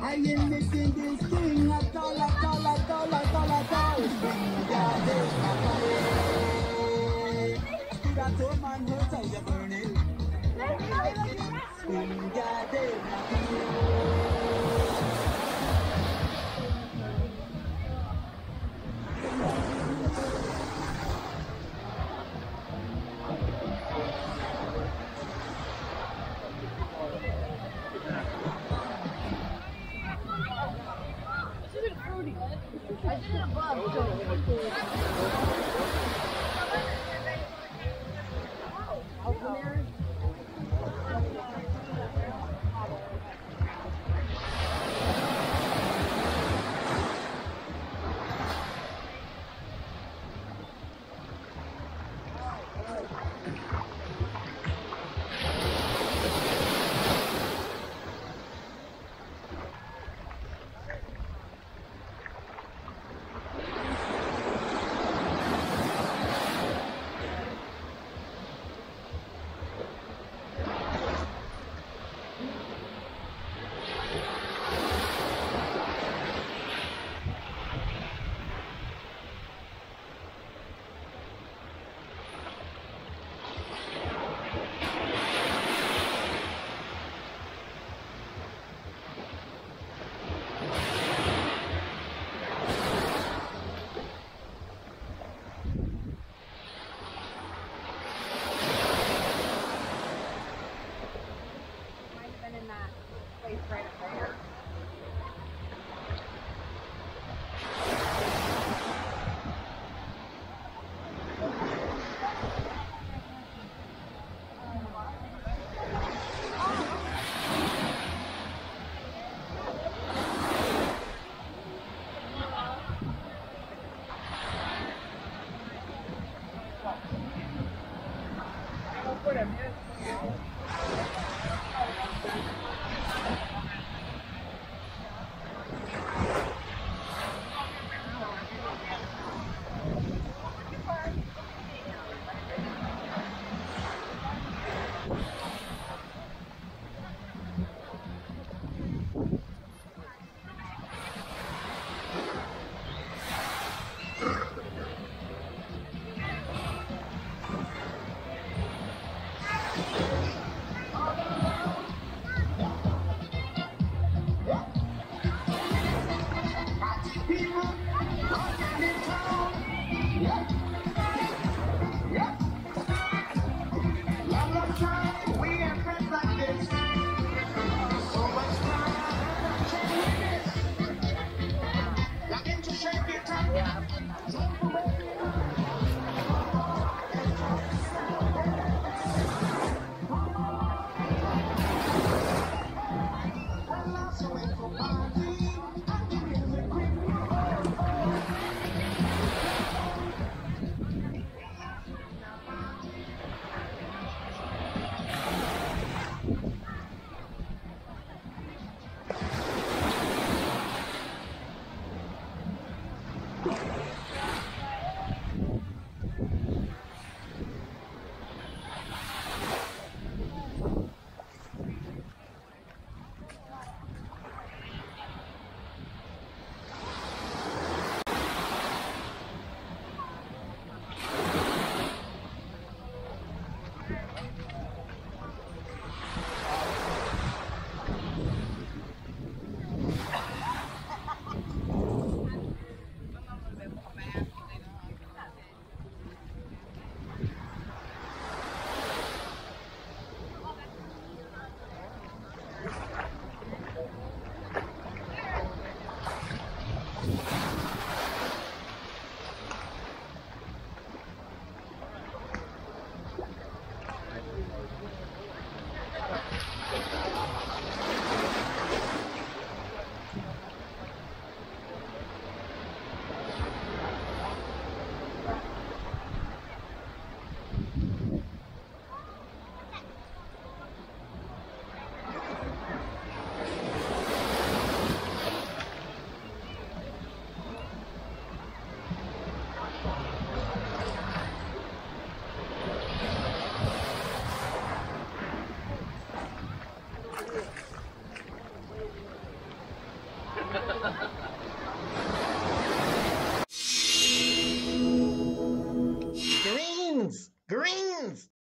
I am missing this thing at all, at all, at all, at all, at all. Spirate man hurts, I am burning. Spirate man hurts, I am burning. I did it above. Yeah. Yeah.